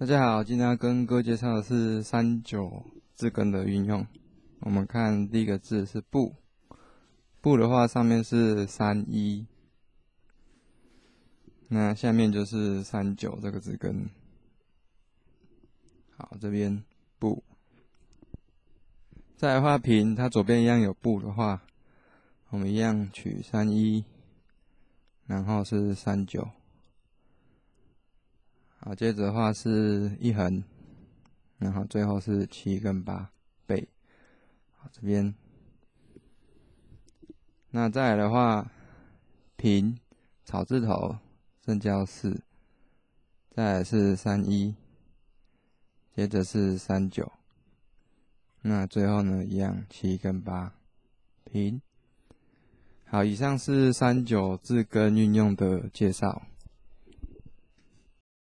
大家好，今天要跟各位介绍的是三九字根的运用。我们看第一个字是“不”，“不”的话上面是三一，那下面就是三九这个字根。好，这边“不”，再来画平，它左边一样有“不”的话，我们一样取三一，然后是三九。好，接着的话是一横，然后最后是七跟八倍。好，这边，那再来的话，平草字头正交四，再来是三一，接着是三九，那最后呢一样七跟八平。好，以上是三九字根运用的介绍。